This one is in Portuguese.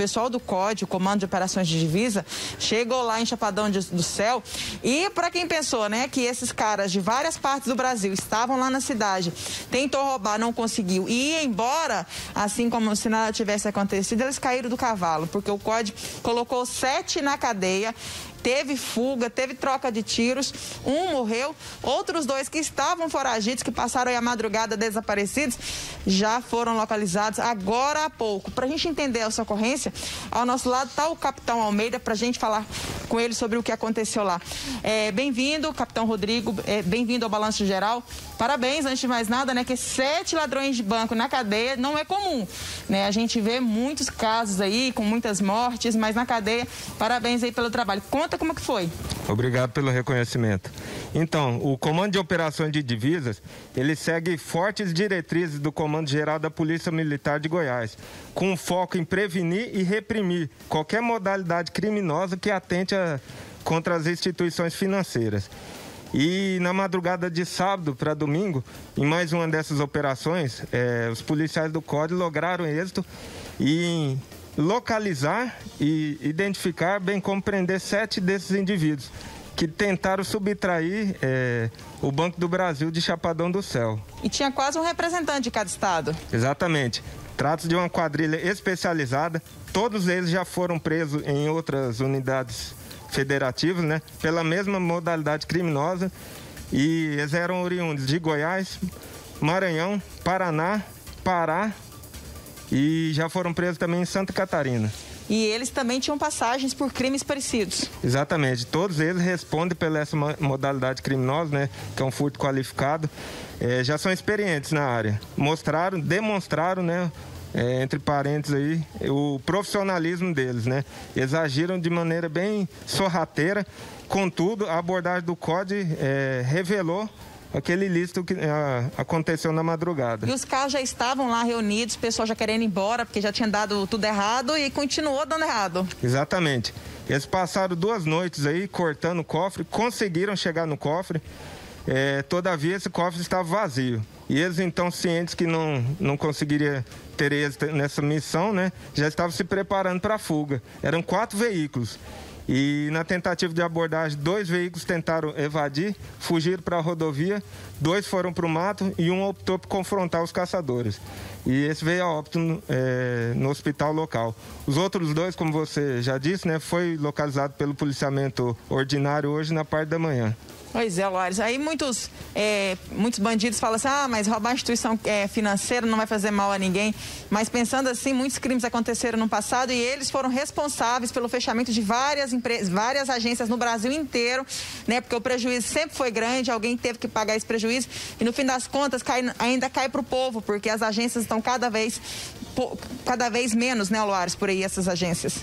pessoal do COD, o Comando de Operações de Divisa, chegou lá em Chapadão de, do Céu. E para quem pensou, né, que esses caras de várias partes do Brasil estavam lá na cidade, tentou roubar, não conseguiu e ir embora, assim como se nada tivesse acontecido, eles caíram do cavalo, porque o COD colocou sete na cadeia teve fuga, teve troca de tiros, um morreu, outros dois que estavam foragidos, que passaram a madrugada desaparecidos, já foram localizados agora há pouco. Para a gente entender essa ocorrência, ao nosso lado está o capitão Almeida, para a gente falar com ele sobre o que aconteceu lá. É, bem-vindo, capitão Rodrigo, é, bem-vindo ao Balanço Geral. Parabéns, antes de mais nada, né, que sete ladrões de banco na cadeia não é comum, né? A gente vê muitos casos aí com muitas mortes, mas na cadeia, parabéns aí pelo trabalho. Conta como que foi. Obrigado pelo reconhecimento. Então, o Comando de Operações de Divisas, ele segue fortes diretrizes do Comando Geral da Polícia Militar de Goiás, com foco em prevenir e reprimir qualquer modalidade criminosa que atente a, contra as instituições financeiras. E na madrugada de sábado para domingo, em mais uma dessas operações, é, os policiais do COD lograram êxito em localizar e identificar, bem como prender sete desses indivíduos que tentaram subtrair é, o Banco do Brasil de Chapadão do Céu. E tinha quase um representante de cada estado. Exatamente. Trata-se de uma quadrilha especializada. Todos eles já foram presos em outras unidades federativos, né? Pela mesma modalidade criminosa. E eles eram oriundos de Goiás, Maranhão, Paraná, Pará e já foram presos também em Santa Catarina. E eles também tinham passagens por crimes parecidos. Exatamente. Todos eles respondem pela essa modalidade criminosa, né? Que é um furto qualificado. É, já são experientes na área. Mostraram, demonstraram, né? É, entre parênteses aí, o profissionalismo deles, né? Eles agiram de maneira bem sorrateira, contudo, a abordagem do COD é, revelou aquele ilícito que a, aconteceu na madrugada. E os carros já estavam lá reunidos, o pessoal já querendo ir embora, porque já tinha dado tudo errado e continuou dando errado. Exatamente. Eles passaram duas noites aí cortando o cofre, conseguiram chegar no cofre, é, todavia esse cofre estava vazio. E eles então cientes que não, não conseguiria ter êxito nessa missão, né, já estavam se preparando para a fuga. Eram quatro veículos. E na tentativa de abordagem, dois veículos tentaram evadir, fugiram para a rodovia, dois foram para o mato e um optou por confrontar os caçadores. E esse veio a óbito no, é, no hospital local. Os outros dois, como você já disse, né, foi localizado pelo policiamento ordinário hoje na parte da manhã. Pois é, Loares. Aí muitos, é, muitos bandidos falam assim, ah, mas roubar a instituição é, financeira não vai fazer mal a ninguém. Mas pensando assim, muitos crimes aconteceram no passado e eles foram responsáveis pelo fechamento de várias empresas, várias agências no Brasil inteiro, né? Porque o prejuízo sempre foi grande, alguém teve que pagar esse prejuízo e no fim das contas cai, ainda cai para o povo, porque as agências estão cada vez, cada vez menos, né, Loares, por aí, essas agências.